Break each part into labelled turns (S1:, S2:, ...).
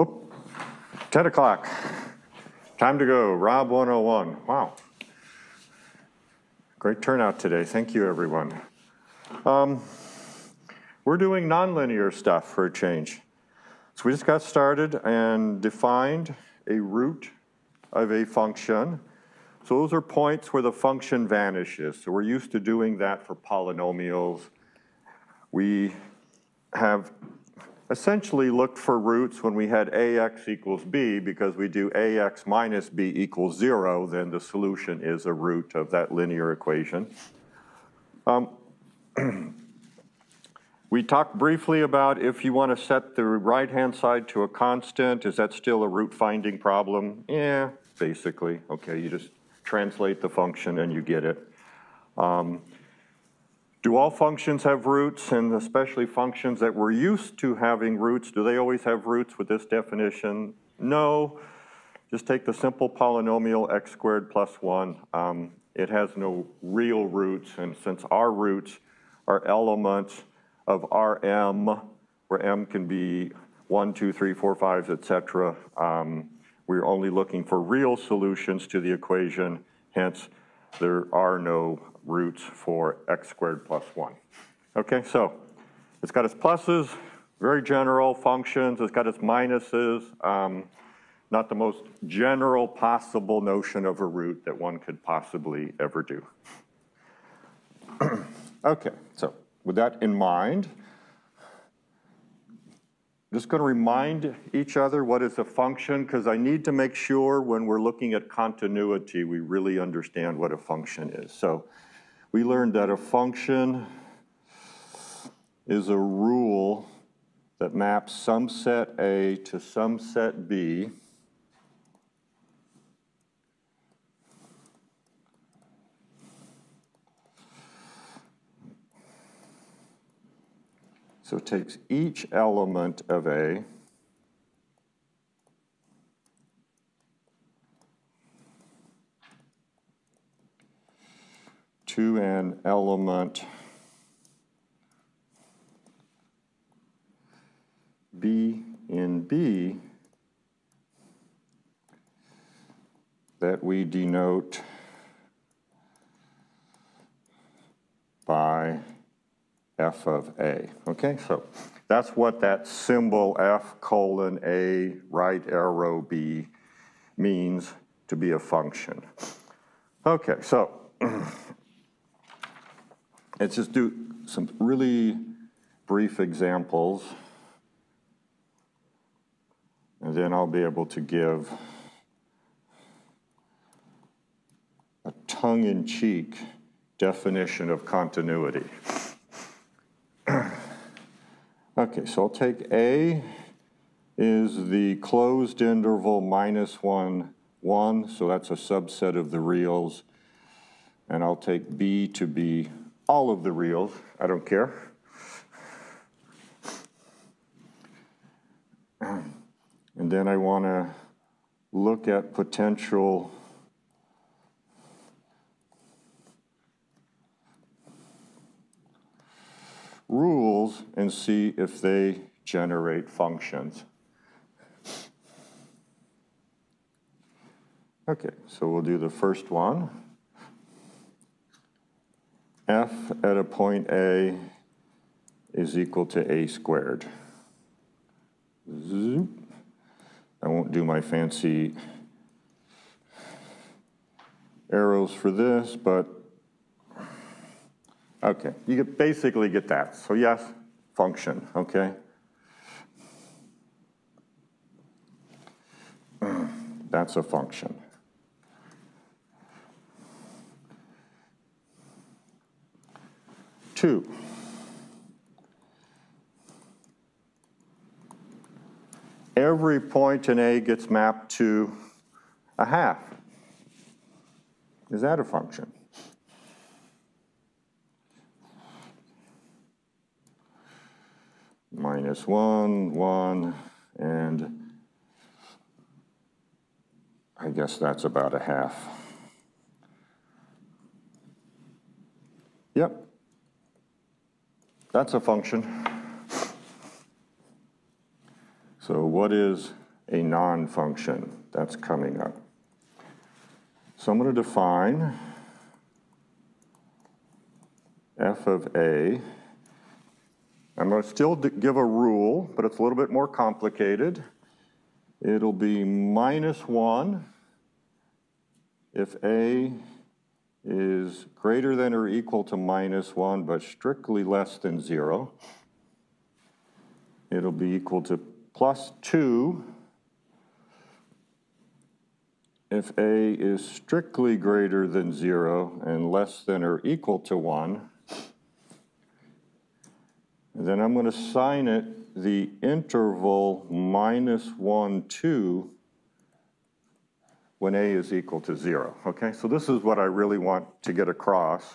S1: Oop, 10 o'clock. Time to go. Rob 101. Wow. Great turnout today. Thank you, everyone. Um, we're doing nonlinear stuff for a change. So we just got started and defined a root of a function. So those are points where the function vanishes. So we're used to doing that for polynomials. We have essentially looked for roots when we had ax equals b because we do ax minus b equals zero, then the solution is a root of that linear equation. Um, we talked briefly about if you want to set the right-hand side to a constant, is that still a root finding problem? Yeah, basically. Okay, you just translate the function and you get it. Um, do all functions have roots, and especially functions that we're used to having roots, do they always have roots with this definition? No. Just take the simple polynomial x squared plus 1. Um, it has no real roots, and since our roots are elements of Rm, where m can be 1, 2, 3, 4, 5, etc., um, we're only looking for real solutions to the equation, hence there are no roots for x squared plus 1. Okay, so it's got its pluses, very general functions. It's got its minuses, um, not the most general possible notion of a root that one could possibly ever do. okay, so with that in mind, just going to remind each other what is a function because I need to make sure when we're looking at continuity we really understand what a function is. So we learned that a function is a rule that maps some set A to some set B. So it takes each element of A to an element B in B that we denote by f of a. Okay, so that's what that symbol f colon a right arrow b means to be a function. Okay, so Let's just do some really brief examples. And then I'll be able to give a tongue-in-cheek definition of continuity. okay, so I'll take A is the closed interval minus 1, 1, so that's a subset of the reals. And I'll take B to be all of the reals, I don't care. And then I want to look at potential rules and see if they generate functions. Okay, so we'll do the first one f at a point A is equal to a squared. Zoop. I won't do my fancy arrows for this, but okay, you basically get that. So yes, function, okay? That's a function. Two. Every point in A gets mapped to a half. Is that a function? Minus 1, 1, and I guess that's about a half. Yep, that's a function. So what is a non-function? That's coming up. So I'm going to define f of a. I'm going to still give a rule, but it's a little bit more complicated. It'll be minus 1 if a is greater than or equal to minus 1, but strictly less than 0. It'll be equal to plus 2 if a is strictly greater than 0 and less than or equal to 1. Then I'm going to sign it the interval minus 1, 2 when a is equal to 0. Okay, so this is what I really want to get across.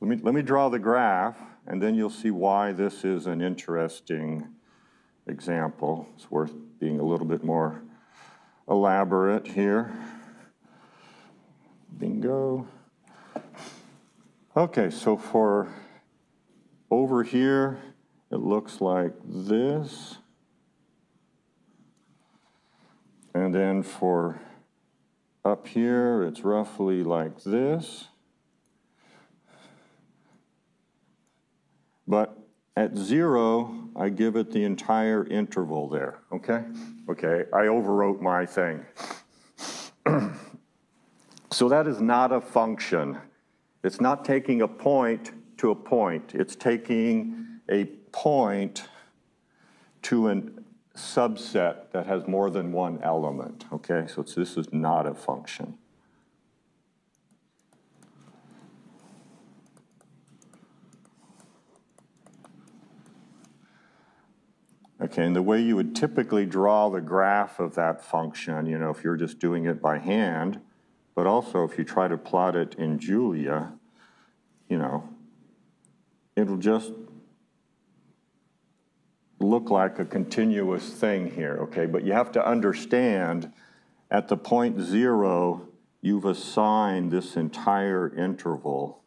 S1: Let me, let me draw the graph, and then you'll see why this is an interesting example. It's worth being a little bit more elaborate here. Bingo. Okay, so for over here, it looks like this. And then for up here, it's roughly like this. But at zero, I give it the entire interval there, okay? Okay, I overwrote my thing. so that is not a function. It's not taking a point to a point. It's taking a point to a subset that has more than one element, okay? So this is not a function. Okay, and the way you would typically draw the graph of that function, you know, if you're just doing it by hand, but also if you try to plot it in Julia, you know, it'll just look like a continuous thing here, okay? But you have to understand at the point zero, you've assigned this entire interval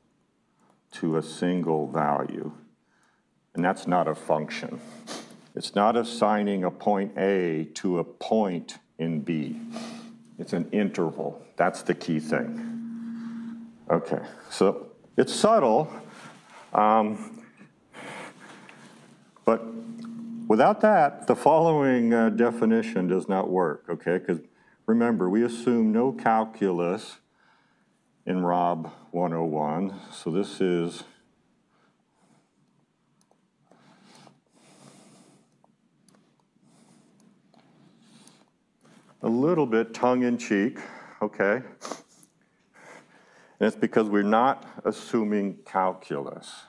S1: to a single value. And that's not a function. It's not assigning a point A to a point in B. It's an interval. That's the key thing. Okay, so it's subtle, um, but without that, the following uh, definition does not work, okay? Because remember, we assume no calculus in Rob 101, so this is a little bit tongue-in-cheek, okay? And it's because we're not assuming calculus.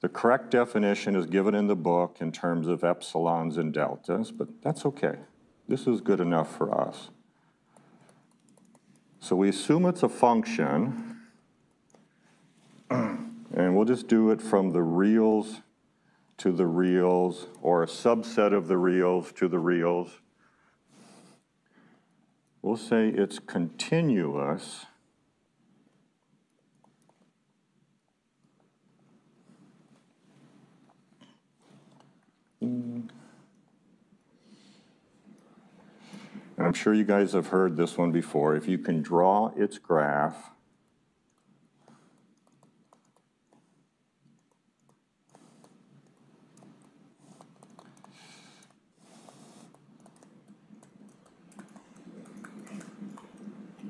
S1: The correct definition is given in the book in terms of epsilons and deltas, but that's okay. This is good enough for us. So we assume it's a function, and we'll just do it from the reals to the reals, or a subset of the reals to the reals. We'll say it's continuous And I'm sure you guys have heard this one before. If you can draw its graph,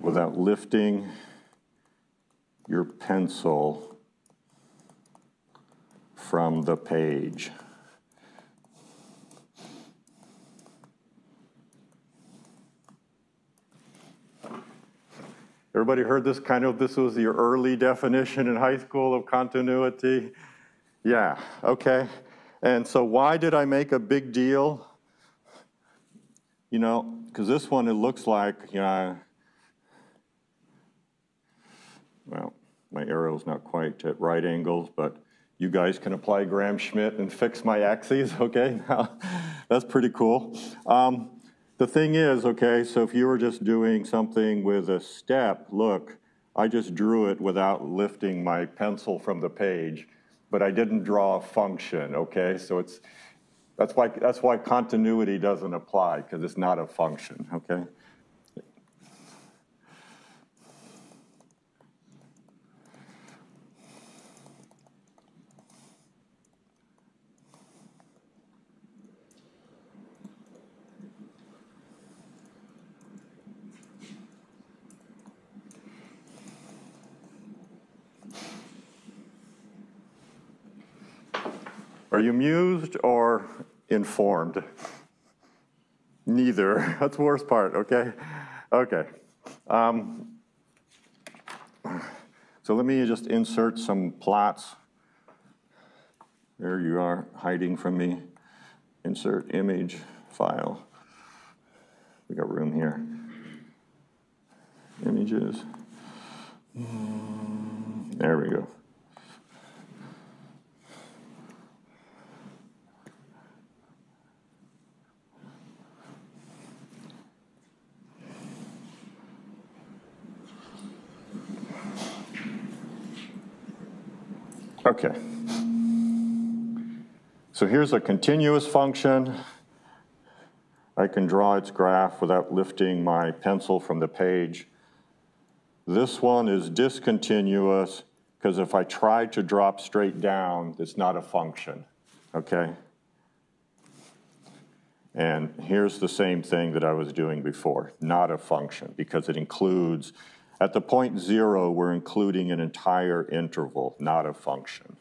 S1: without lifting your pencil from the page. Everybody heard this kind of, this was your early definition in high school of continuity? Yeah, okay. And so why did I make a big deal? You know, because this one, it looks like, you know, well, my arrow's not quite at right angles, but you guys can apply Gram-Schmidt and fix my axes, okay? That's pretty cool. Um, the thing is, okay, so if you were just doing something with a step, look, I just drew it without lifting my pencil from the page. but I didn't draw a function, okay? So it's, that's why, that's why continuity doesn't apply, because it's not a function, okay? Are you amused or informed? Neither. That's the worst part, okay? Okay. Um, so let me just insert some plots. There you are, hiding from me. Insert image file. We got room here. Images. There we go. Okay. So here's a continuous function. I can draw its graph without lifting my pencil from the page. This one is discontinuous because if I try to drop straight down, it's not a function, okay? And here's the same thing that I was doing before, not a function, because it includes at the point zero, we're including an entire interval, not a function.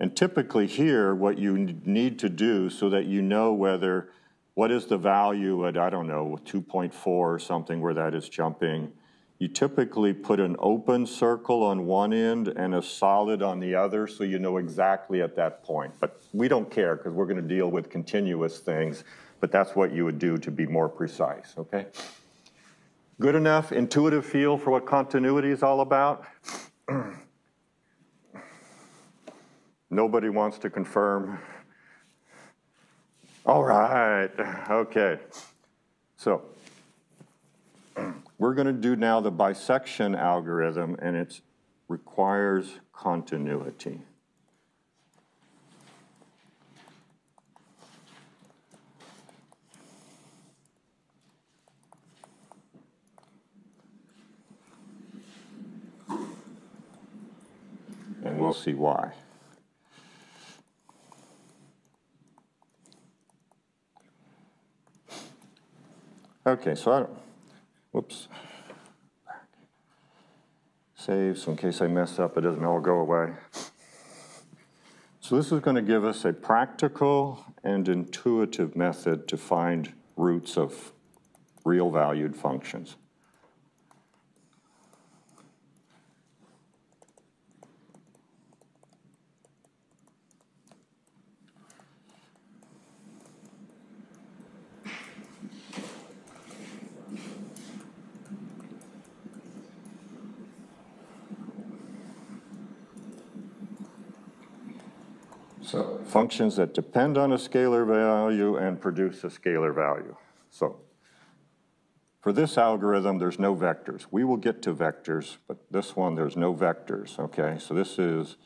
S1: And typically here, what you need to do so that you know whether, what is the value at, I don't know, 2.4 or something where that is jumping, you typically put an open circle on one end and a solid on the other so you know exactly at that point. But we don't care because we're going to deal with continuous things, but that's what you would do to be more precise, okay? Good enough intuitive feel for what continuity is all about? Nobody wants to confirm. All right, okay. So we're going to do now the bisection algorithm, and it requires continuity. and we'll see why. Okay, so I don't, whoops. Save, so in case I mess up, it doesn't all go away. So this is going to give us a practical and intuitive method to find roots of real valued functions. So functions that depend on a scalar value and produce a scalar value. So for this algorithm, there's no vectors. We will get to vectors, but this one, there's no vectors, okay? So this is,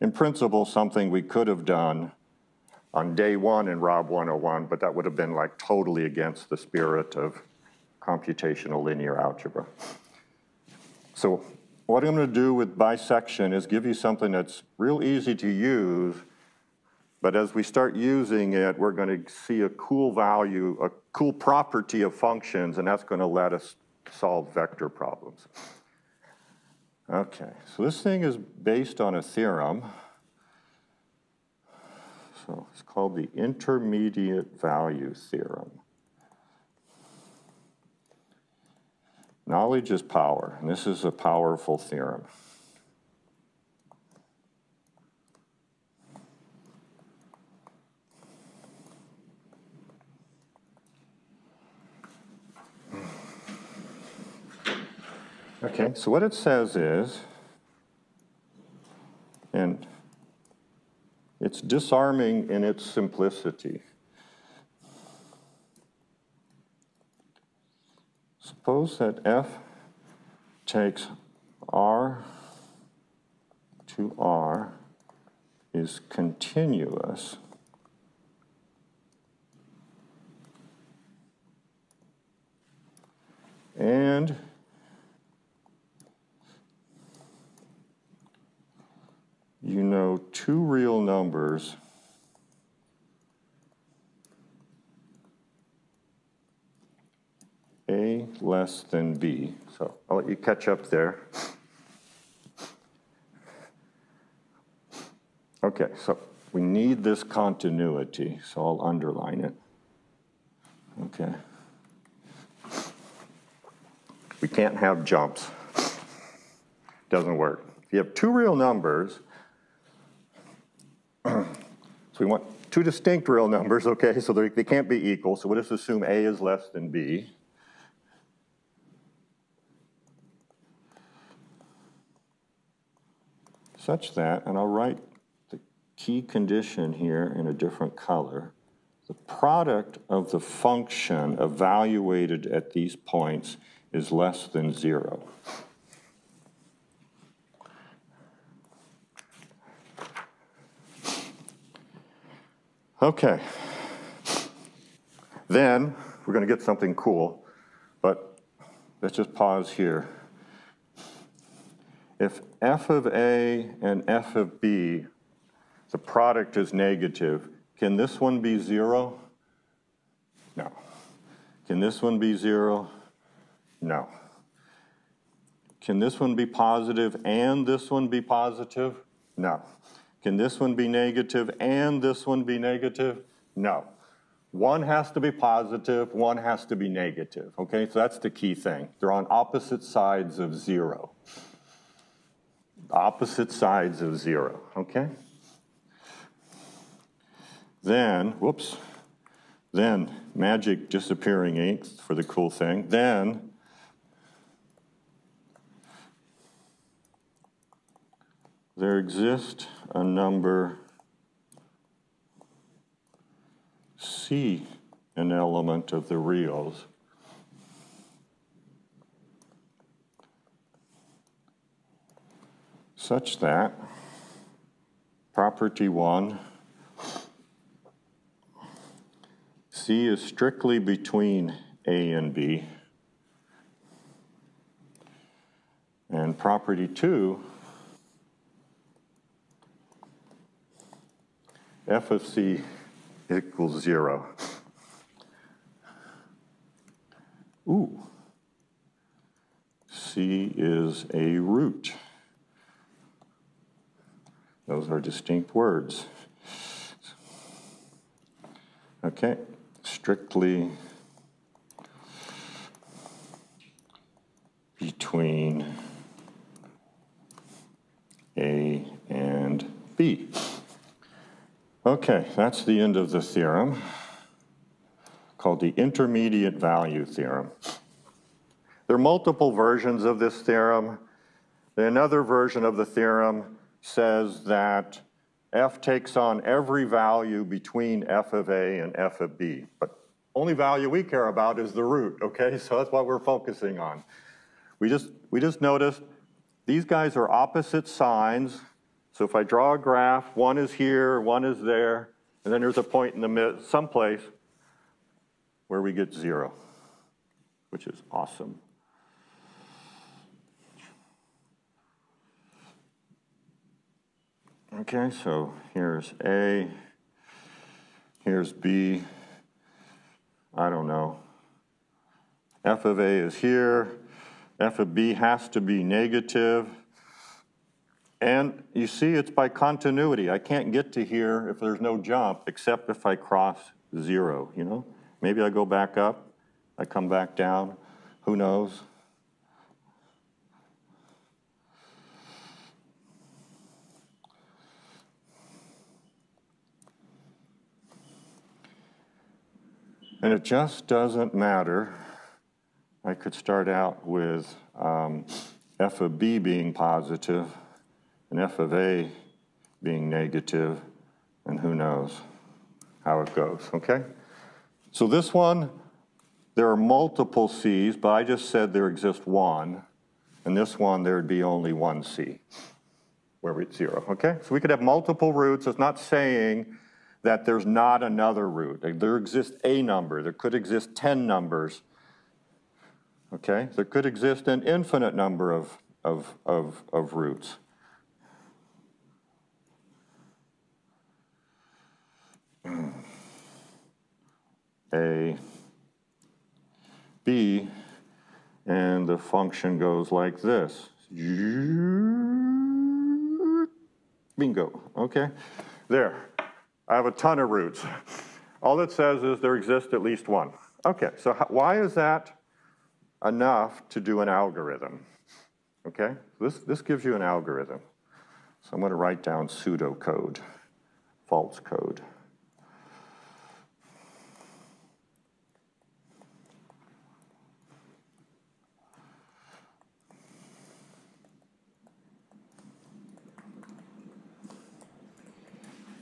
S1: in principle, something we could have done on day one in Rob 101, but that would have been like totally against the spirit of computational linear algebra. So what I'm going to do with bisection is give you something that's real easy to use but as we start using it, we're going to see a cool value, a cool property of functions, and that's going to let us solve vector problems. Okay, so this thing is based on a theorem. So it's called the intermediate value theorem. Knowledge is power, and this is a powerful theorem. Okay, so what it says is, and it's disarming in its simplicity. Suppose that f takes r to r is continuous, and you know two real numbers A less than B. So I'll let you catch up there. Okay, so we need this continuity, so I'll underline it. Okay. We can't have jumps. Doesn't work. If you have two real numbers, we want two distinct real numbers, okay, so they, can't be equal, so we'll just assume A is less than B. Such that, and I'll write the key condition here in a different color, the product of the function evaluated at these points is less than zero. Okay. Then we're going to get something cool, but let's just pause here. If f of a and f of b, the product is negative, can this one be zero? No. Can this one be zero? No. Can this one be positive and this one be positive? No. Can this one be negative and this one be negative? No. One has to be positive, one has to be negative, okay? So that's the key thing. They're on opposite sides of zero. Opposite sides of zero, okay? Then, whoops, then magic disappearing ink for the cool thing. Then there exists a number C, an element of the reals. such that property one, C is strictly between A and B, and property two f of c equals zero. Ooh, c is a root. Those are distinct words. Okay, strictly between A and B. Okay, that's the end of the theorem called the intermediate value theorem. There are multiple versions of this theorem. Another version of the theorem says that f takes on every value between f of a and f of b. But only value we care about is the root, okay? So that's what we're focusing on. We just, we just noticed these guys are opposite signs so if I draw a graph, one is here, one is there, and then there's a point in the mid, someplace where we get zero, which is awesome. Okay, so here's A, here's B, I don't know. F of A is here, F of B has to be negative, and you see it's by continuity. I can't get to here if there's no jump, except if I cross zero, you know? Maybe I go back up, I come back down, who knows? And it just doesn't matter. I could start out with um, f of b being positive, and f of a being negative, and who knows how it goes, okay? So this one, there are multiple C's, but I just said there exists one, and this one there would be only one C. where we, zero, okay? So we could have multiple roots. It's not saying that there's not another root. There exists a number. There could exist 10 numbers. Okay? There could exist an infinite number of, of, of, of roots. A, B, and the function goes like this. Bingo, okay? There, I have a ton of roots. All it says is there exists at least one. Okay, so why is that enough to do an algorithm? Okay, this, this gives you an algorithm. So I'm gonna write down pseudocode, false code.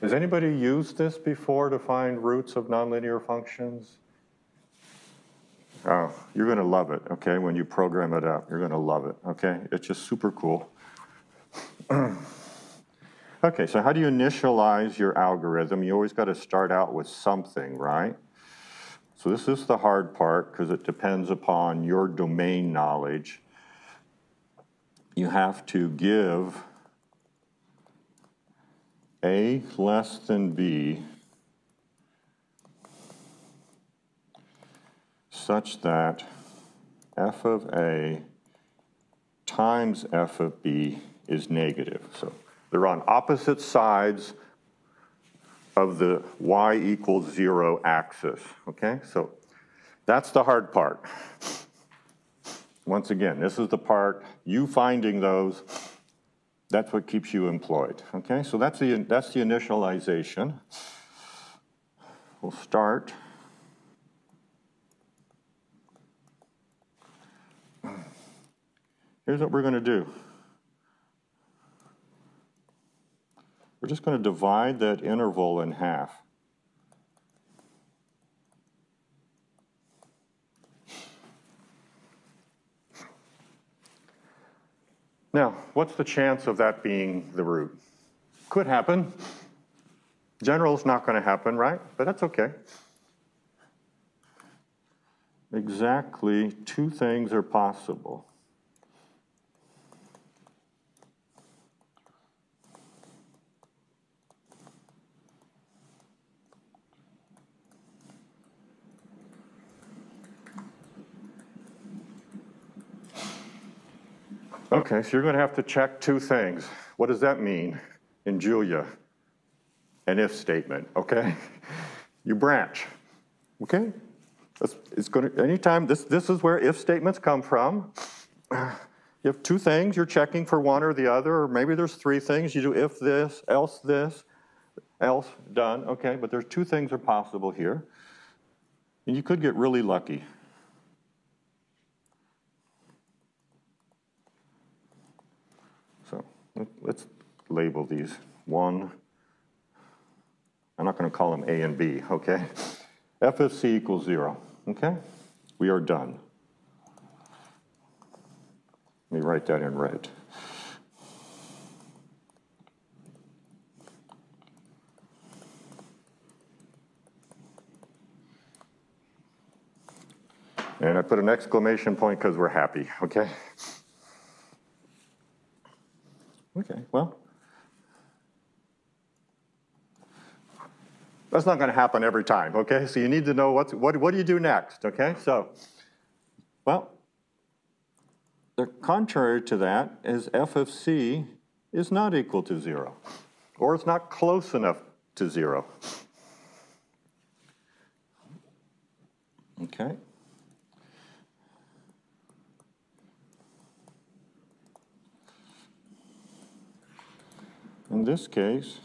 S1: Has anybody used this before to find roots of nonlinear functions? Oh, you're going to love it, okay, when you program it up. You're going to love it, okay? It's just super cool. okay, so how do you initialize your algorithm? You always got to start out with something, right? So this is the hard part because it depends upon your domain knowledge. You have to give a less than B such that f of A times f of B is negative. So they're on opposite sides of the y equals zero axis, okay? So that's the hard part. Once again, this is the part, you finding those that's what keeps you employed. Okay, so that's the, that's the initialization. We'll start. Here's what we're going to do. We're just going to divide that interval in half. Now, what's the chance of that being the root? Could happen. General is not going to happen, right? But that's okay. Exactly two things are possible. Okay, so you're going to have to check two things. What does that mean in Julia? An if statement, okay? You branch, okay? it's going to, anytime, this, this is where if statements come from. You have two things, you're checking for one or the other, or maybe there's three things. You do if this, else this, else done, okay? But there's two things are possible here. And you could get really lucky. Let's label these one. I'm not going to call them A and B, okay? F of C equals zero, okay? We are done. Let me write that in red. And I put an exclamation point because we're happy, okay? Okay, well, that's not going to happen every time, okay? So you need to know what's, what, what do you do next, okay? So, well, the contrary to that is f of c is not equal to zero, or it's not close enough to zero. Okay? In this case,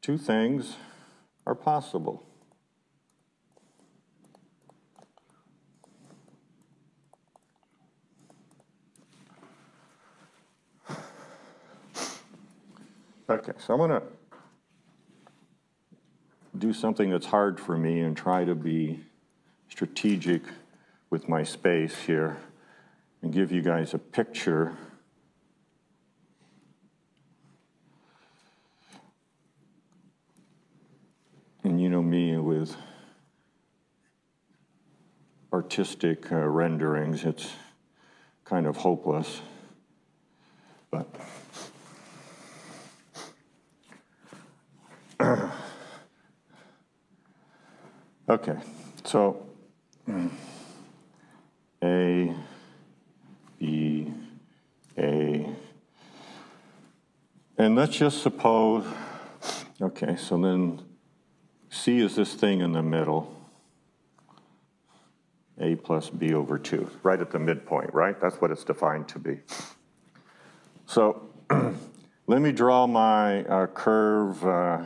S1: two things are possible. Okay, so I'm going to do something that's hard for me and try to be strategic with my space here and give you guys a picture And you know me with artistic uh, renderings, it's kind of hopeless. But okay, so A, B, A, and let's just suppose, okay, so then C is this thing in the middle. A plus B over 2, right at the midpoint, right? That's what it's defined to be. So let me draw my uh, curve. Uh,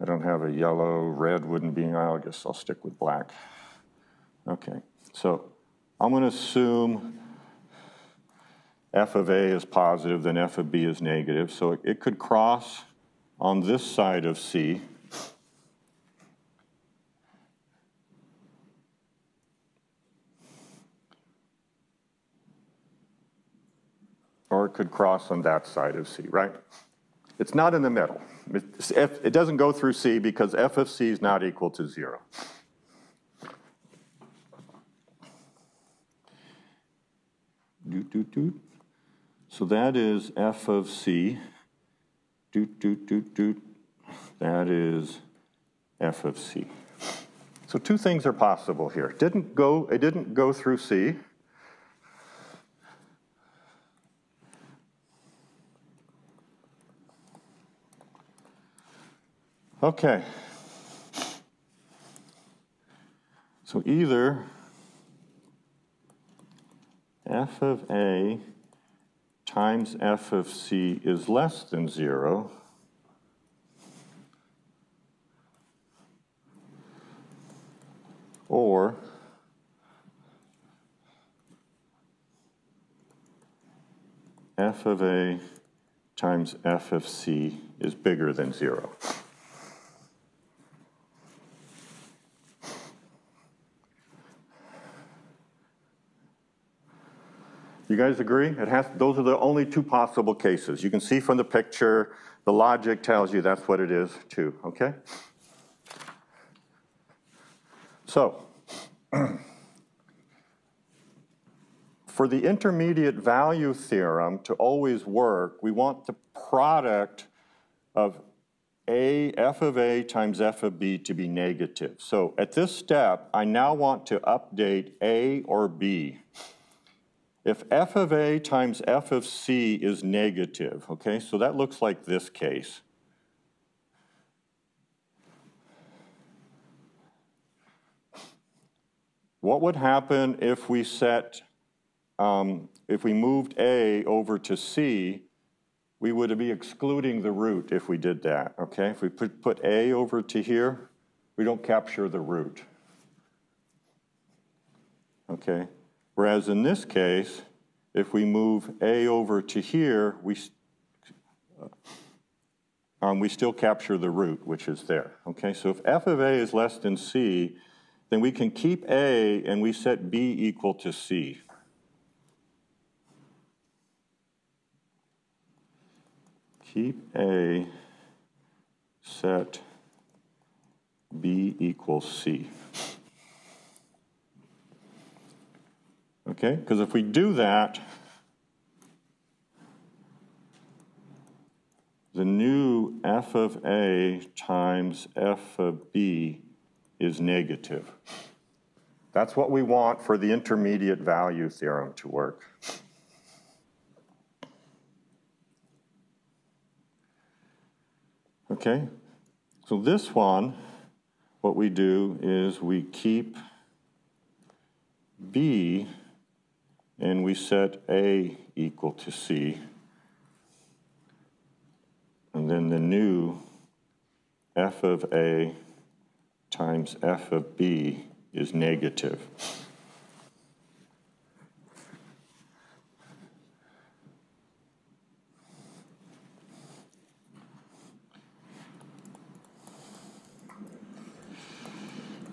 S1: I don't have a yellow, red wouldn't be, I guess I'll stick with black. Okay, so I'm going to assume f of a is positive, then f of b is negative. So it, it could cross on this side of c. could cross on that side of c, right? It's not in the middle. it doesn't go through c because f of c is not equal to 0. Doot, doot, doot. So that is f of c. Doot, doot, doot, doot. That is f of c. So two things are possible here. Didn't go, it didn't go through c. Okay. So either f of a times f of c is less than 0, or f of a times f of c is bigger than 0. You guys agree? It has, those are the only two possible cases. You can see from the picture, the logic tells you that's what it is too, okay? So, for the intermediate value theorem to always work, we want the product of a f of a times f of b to be negative. So at this step, I now want to update a or b. If f of a times f of c is negative, okay, so that looks like this case. What would happen if we set, um, if we moved a over to c, we would be excluding the root if we did that, okay? If we put, put a over to here, we don't capture the root, okay? Whereas in this case, if we move A over to here, we, um, we still capture the root, which is there. Okay, so if f of A is less than C, then we can keep A and we set B equal to C. Keep A, set B equals C. Okay, because if we do that, the new f of a times f of b is negative. That's what we want for the intermediate value theorem to work. Okay, so this one, what we do is we keep b and we set A equal to C. And then the new f of A times f of B is negative.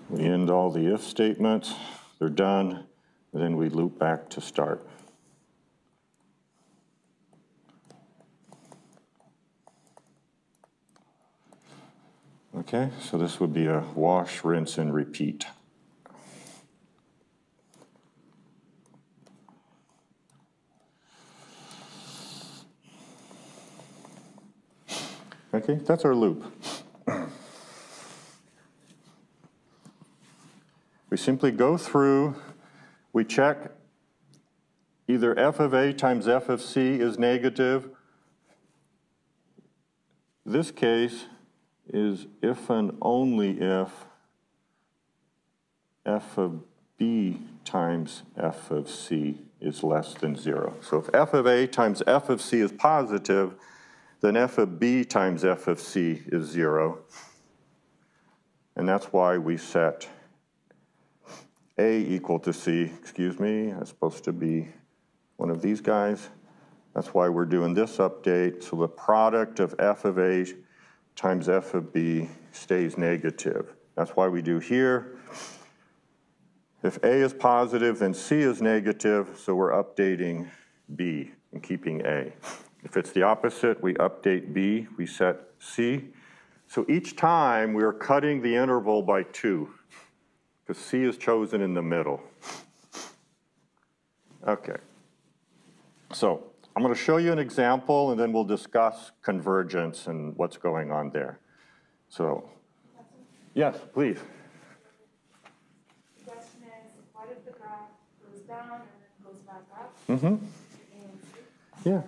S1: We end all the if statements, they're done. Then we loop back to start. Okay, so this would be a wash, rinse, and repeat. Okay, that's our loop. We simply go through, we check either f of a times f of c is negative. This case is if and only if f of b times f of c is less than zero. So if f of a times f of c is positive, then f of b times f of c is zero. And that's why we set a equal to c, excuse me, that's supposed to be one of these guys. That's why we're doing this update. So the product of f of a times f of b stays negative. That's why we do here. If a is positive, then c is negative, so we're updating b and keeping a. If it's the opposite, we update b, we set c. So each time we're cutting the interval by two because C is chosen in the middle. Okay. So I'm going to show you an example, and then we'll discuss convergence and what's going on there. So, yes, please.
S2: The question is, what if the graph goes down and then goes back up?
S1: Mm-hmm. Yeah.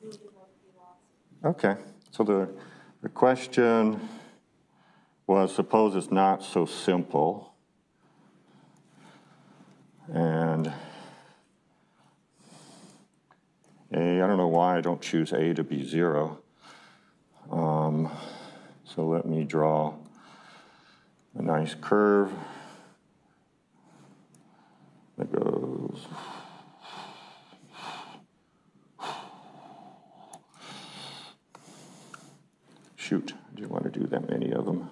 S2: who would be lost?
S1: Okay. So the, the question was, suppose it's not so simple. And A, I don't know why I don't choose A to be zero. Um, so let me draw a nice curve that goes Shoot, I didn't want to do that many of them.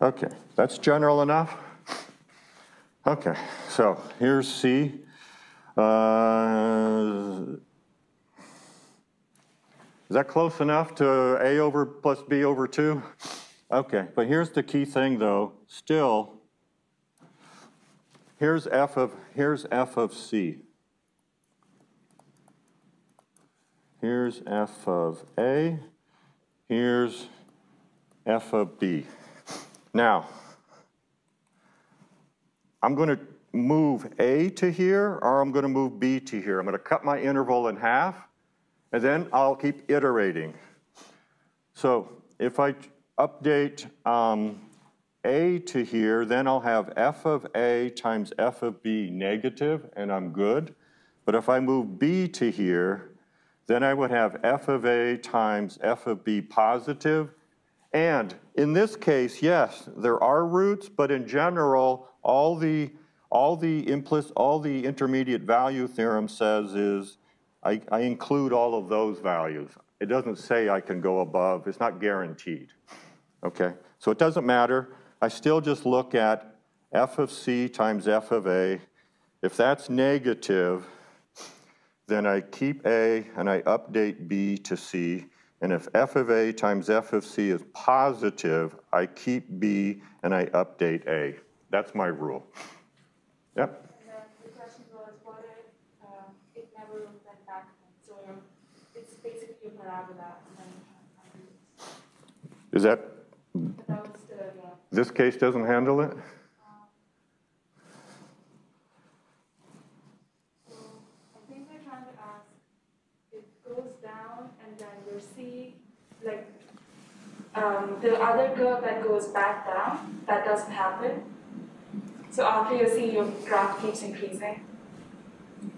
S1: Okay, that's general enough? Okay, so here's C. Uh, Is that close enough to A over plus B over 2? Okay, but here's the key thing, though. Still, here's f of, here's f of C. Here's f of A. Here's f of B. Now, I'm going to move A to here, or I'm going to move B to here. I'm going to cut my interval in half, and then I'll keep iterating. So if I update um, A to here, then I'll have f of A times f of B negative, and I'm good. But if I move B to here, then I would have f of A times f of B positive. And in this case, yes, there are roots, but in general, all the all the implicit, all the intermediate value theorem says is I, I include all of those values. It doesn't say I can go above. It's not guaranteed. Okay, so it doesn't matter. I still just look at f of c times f of a. If that's negative, then I keep a and I update b to c. And if f of a times f of c is positive, I keep b and I update a. That's my rule. Yep.
S2: The question was, what uh, it never went back? So it's basically a parabola. uh,
S1: Is that,
S2: that the, yeah.
S1: this case doesn't handle it?
S2: So I think they're trying to ask, it goes down and then your C, like, um, the other curve that goes back down, that doesn't happen. So after you see your graph keeps increasing.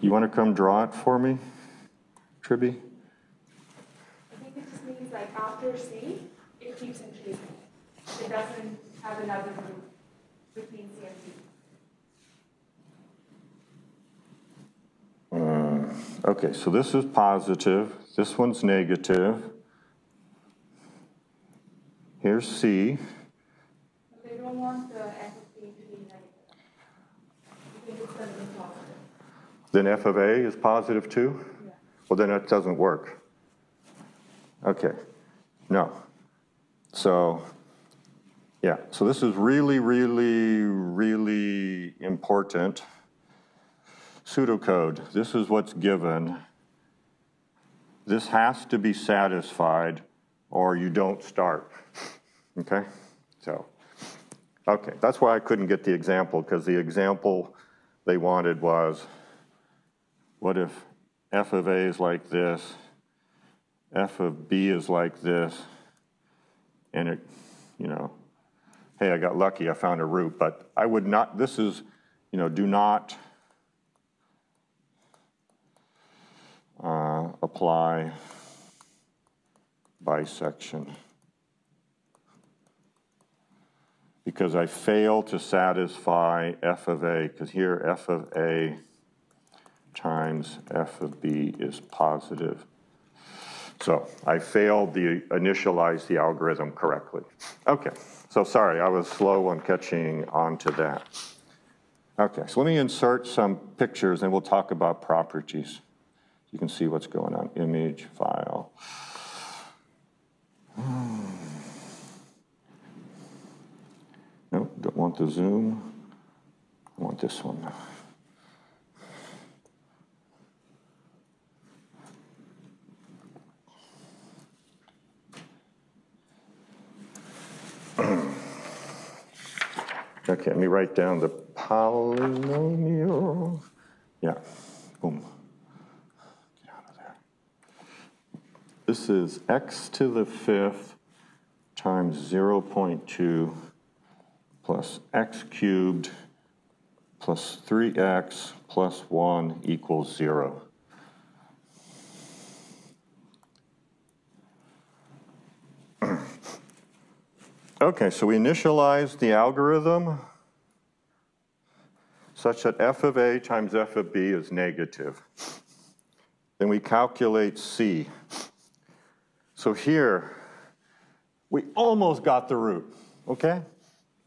S1: You want to come draw it for me, Tribby?
S2: I think it just means like after C, it keeps increasing. It doesn't have another loop between C and D.
S1: Uh, Okay, so this is positive, this one's negative. Here's C.
S2: But they don't want the f of B to be negative. I think it's going to be positive.
S1: Then f of a is positive too?
S2: Yeah.
S1: Well, then that doesn't work. Okay. No. So, yeah, so this is really, really, really important. Pseudocode, this is what's given. This has to be satisfied or you don't start, okay? So, okay, that's why I couldn't get the example, because the example they wanted was, what if f of a is like this, f of b is like this, and it, you know, hey, I got lucky, I found a root, but I would not, this is, you know, do not uh, apply bisection. Because I fail to satisfy f of a, because here f of a times f of b is positive. So I failed to initialize the algorithm correctly. Okay, so sorry, I was slow on catching on to that. Okay, so let me insert some pictures and we'll talk about properties. You can see what's going on. Image, file. Hmm. No, don't want the zoom. I want this one. Okay, let me write down the polynomial. Yeah, boom. Get out of there. This is x to the fifth times 0.2 plus x cubed plus 3x plus 1 equals 0. Okay, so we initialize the algorithm such that f of a times f of b is negative. Then we calculate c. So here, we almost got the root, okay?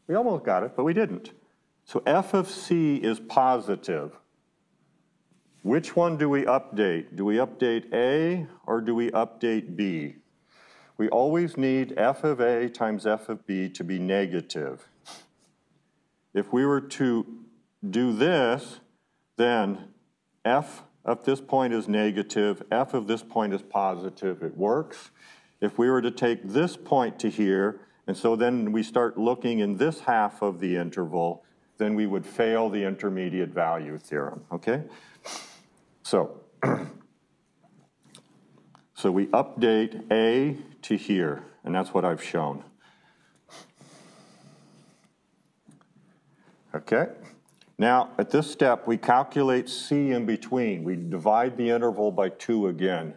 S1: We almost got it, but we didn't. So f of c is positive. Which one do we update? Do we update a or do we update b? We always need f of a times f of b to be negative. If we were to do this, then f of this point is negative, f of this point is positive. It works. If we were to take this point to here, and so then we start looking in this half of the interval, then we would fail the intermediate value theorem, okay? So, so we update A to here, and that's what I've shown. Okay, now at this step, we calculate C in between. We divide the interval by two again.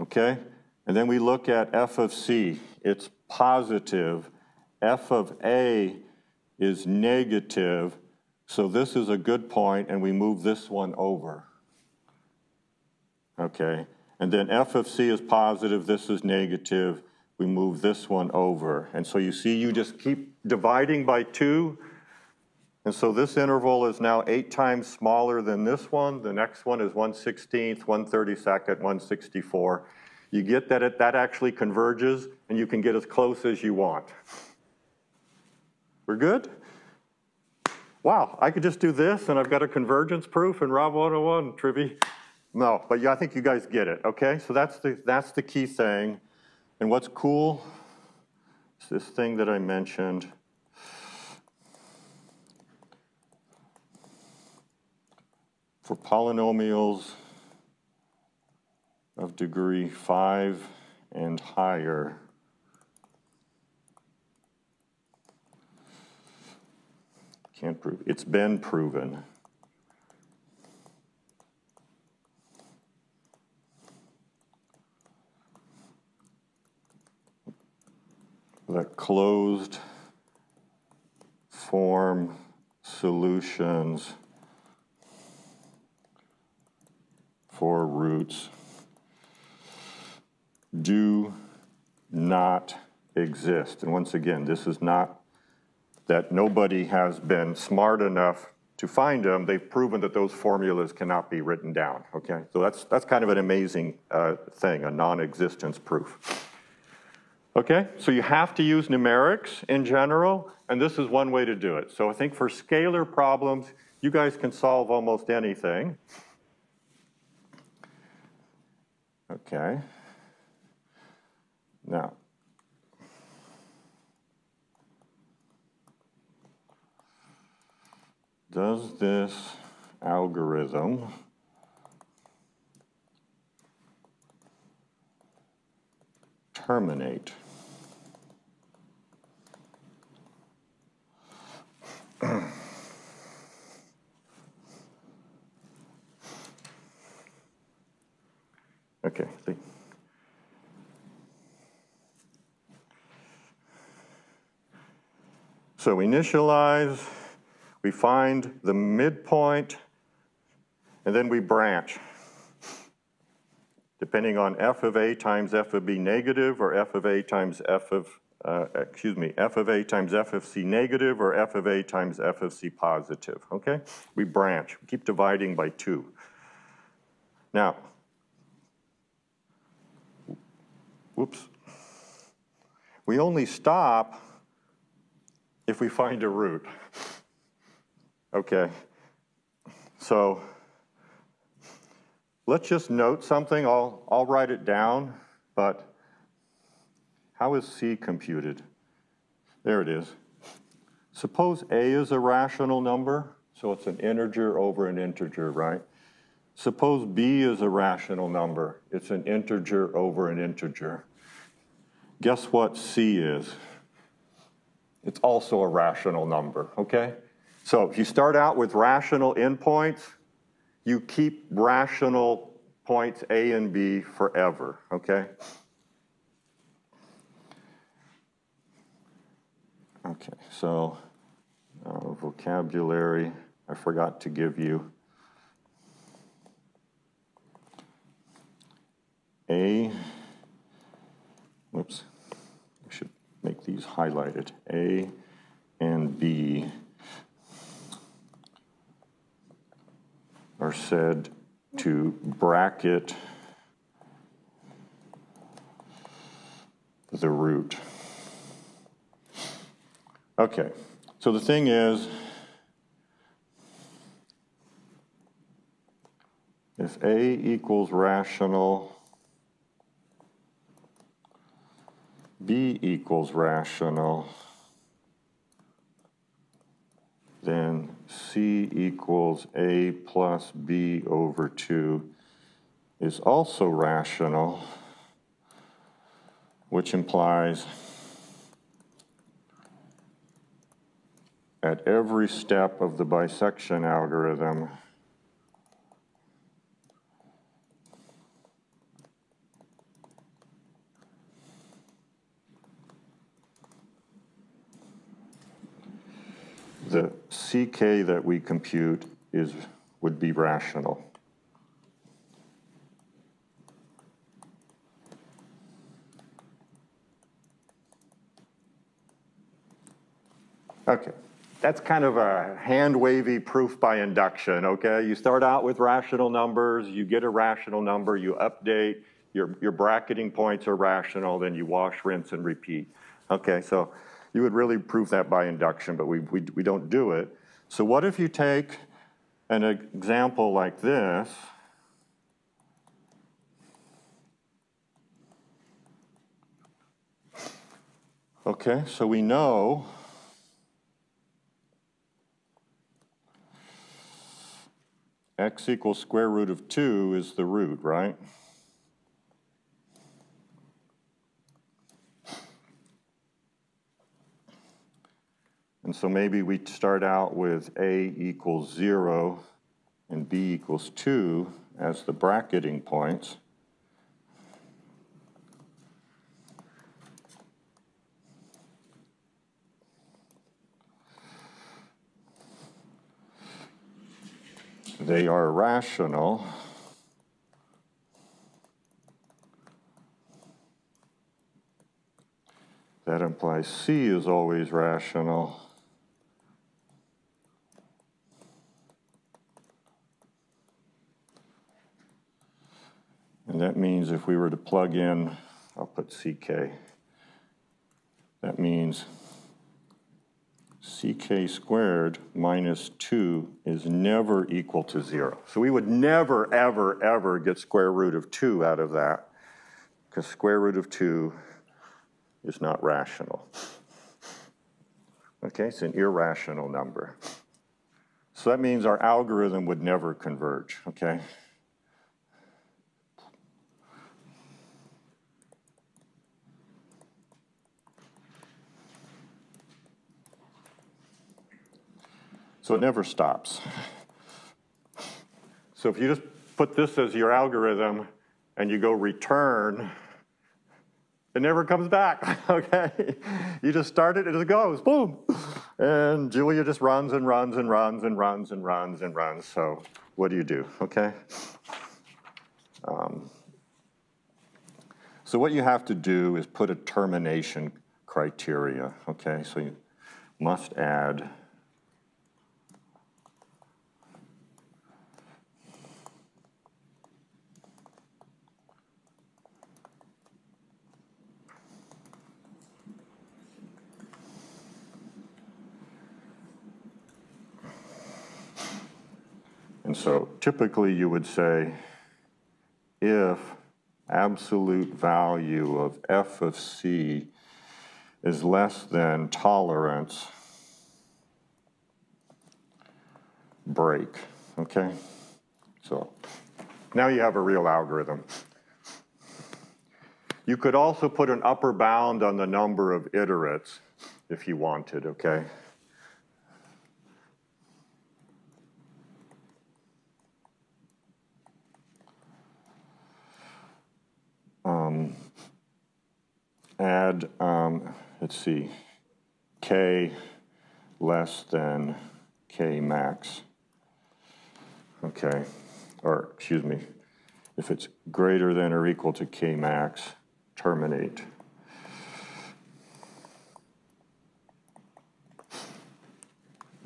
S1: Okay, and then we look at f of C. It's positive. f of A is negative, so this is a good point, and we move this one over. Okay, and then f of c is positive, this is negative. We move this one over. And so you see you just keep dividing by 2. And so this interval is now 8 times smaller than this one. The next one is 1 16th, 1 32nd, 164. You get that it, that actually converges, and you can get as close as you want. We're good? Wow, I could just do this, and I've got a convergence proof in Rob 101, Trivy. No, but yeah, I think you guys get it, okay? So that's the, that's the key thing. And what's cool is this thing that I mentioned. For polynomials of degree 5 and higher, can't prove, it's been proven the closed form solutions for roots do not exist. And once again, this is not that nobody has been smart enough to find them. They've proven that those formulas cannot be written down, okay? So that's, that's kind of an amazing uh, thing, a non-existence proof. Okay, so you have to use numerics in general, and this is one way to do it. So I think for scalar problems, you guys can solve almost anything. Okay. Now, does this algorithm terminate? okay, see. So we initialize, we find the midpoint, and then we branch. Depending on f of a times f of b negative or f of a times f of, uh, excuse me, f of a times f of c negative or f of a times f of c positive, okay? We branch, we keep dividing by two. Now, whoops, we only stop if we find a root. Okay, so let's just note something. I'll, I'll write it down, but how is C computed? There it is. Suppose A is a rational number, so it's an integer over an integer, right? Suppose B is a rational number. It's an integer over an integer. Guess what C is? It's also a rational number, okay? So if you start out with rational endpoints, you keep rational points A and B forever, okay? Okay, so uh, vocabulary, I forgot to give you. A, whoops, I should make these highlighted. A and B are said to bracket the root. Okay, so the thing is, if A equals rational, B equals rational, then C equals A plus B over 2 is also rational, which implies at every step of the bisection algorithm, the CK that we compute is, would be rational. Okay, that's kind of a hand-wavy proof by induction, okay? You start out with rational numbers, you get a rational number, you update, your, your bracketing points are rational, then you wash, rinse, and repeat. Okay, so you would really prove that by induction, but we, we, we don't do it. So what if you take an example like this, Okay, so we know x equals square root of 2 is the root, right? And so maybe we start out with A equals 0 and B equals 2 as the bracketing points. They are rational. That implies C is always rational. And that means if we were to plug in, I'll put CK, That means ck squared minus 2 is never equal to 0. So we would never, ever, ever get square root of 2 out of that, because square root of 2 is not rational. Okay, it's an irrational number. So that means our algorithm would never converge, okay? So it never stops. So if you just put this as your algorithm and you go return, it never comes back, okay? You just start it and it goes, boom. And Julia just runs and runs and runs and runs and runs and runs. So what do you do, okay? Um, so what you have to do is put a termination criteria, okay? So you must add So typically you would say if absolute value of f of c is less than tolerance, break, okay? So now you have a real algorithm. You could also put an upper bound on the number of iterates if you wanted, okay? Um, add, um, let's see, k less than k max. Okay, or excuse me, if it's greater than or equal to k max, terminate.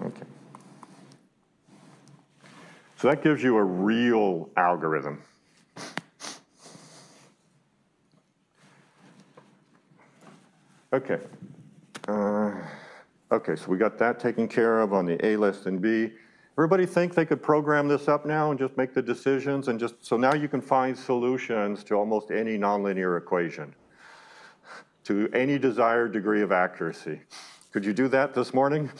S1: Okay. So that gives you a real algorithm. Okay. Uh, okay, so we got that taken care of on the A list and B. Everybody think they could program this up now and just make the decisions and just, so now you can find solutions to almost any nonlinear equation to any desired degree of accuracy. Could you do that this morning?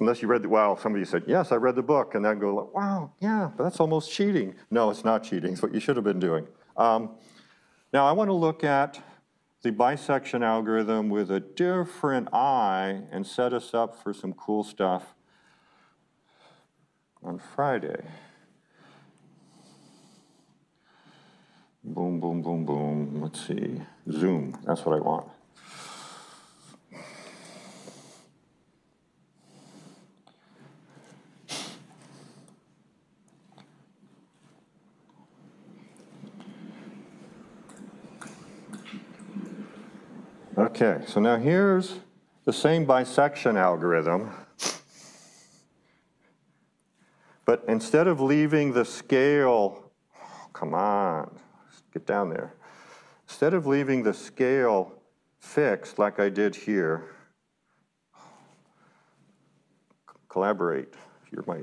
S1: Unless you read the, well, somebody said, yes, I read the book, and then go, wow, yeah, but that's almost cheating. No, it's not cheating. It's what you should have been doing. Um, now I want to look at the bisection algorithm with a different eye and set us up for some cool stuff on Friday. Boom, boom, boom, boom. Let's see. Zoom. That's what I want. Okay, so now here's the same bisection algorithm, but instead of leaving the scale, oh, come on, get down there. Instead of leaving the scale fixed like I did here, collaborate, you're my,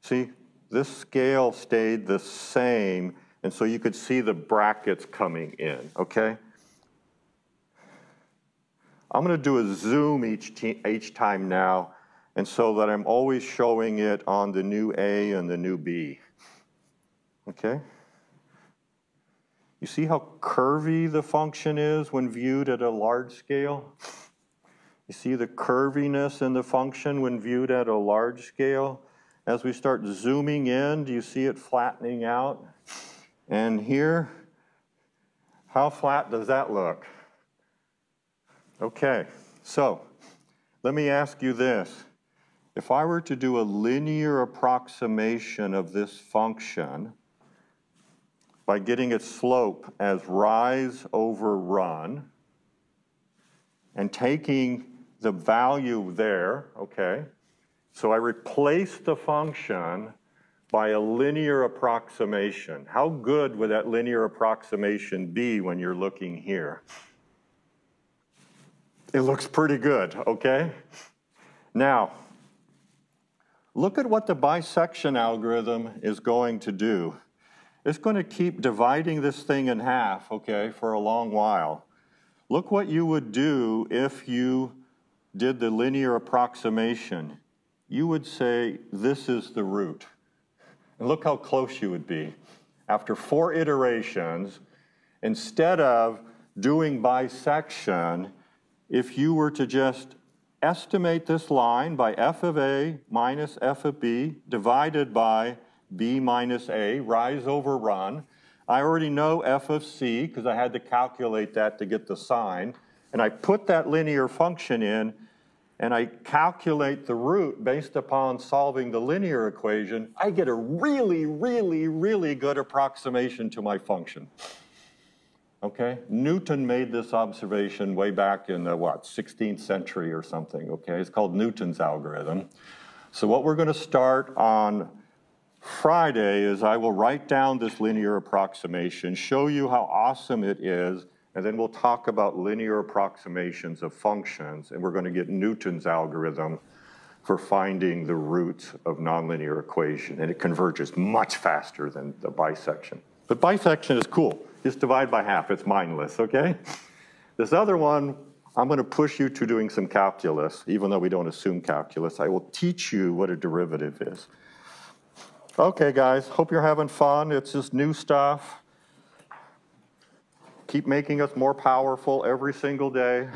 S1: see, this scale stayed the same, and so you could see the brackets coming in, okay? I'm going to do a zoom each, each time now, and so that I'm always showing it on the new A and the new B. Okay? You see how curvy the function is when viewed at a large scale? You see the curviness in the function when viewed at a large scale? As we start zooming in, do you see it flattening out? And here, how flat does that look? Okay, so let me ask you this. If I were to do a linear approximation of this function by getting its slope as rise over run and taking the value there, okay, so I replace the function by a linear approximation. How good would that linear approximation be when you're looking here? It looks pretty good, okay? Now, look at what the bisection algorithm is going to do. It's going to keep dividing this thing in half, okay, for a long while. Look what you would do if you did the linear approximation. You would say, this is the root. And look how close you would be. After four iterations, instead of doing bisection, if you were to just estimate this line by f of a minus f of b divided by b minus a, rise over run. I already know f of c because I had to calculate that to get the sign. And I put that linear function in and I calculate the root based upon solving the linear equation, I get a really, really, really good approximation to my function. Okay, Newton made this observation way back in the what 16th century or something. Okay, it's called Newton's algorithm. So what we're going to start on Friday is I will write down this linear approximation, show you how awesome it is, and then we'll talk about linear approximations of functions, and we're going to get Newton's algorithm for finding the roots of nonlinear equation, and it converges much faster than the bisection. But bisection is cool. Just divide by half, it's mindless, okay? This other one, I'm going to push you to doing some calculus, even though we don't assume calculus. I will teach you what a derivative is. Okay, guys, hope you're having fun. It's just new stuff. Keep making us more powerful every single day.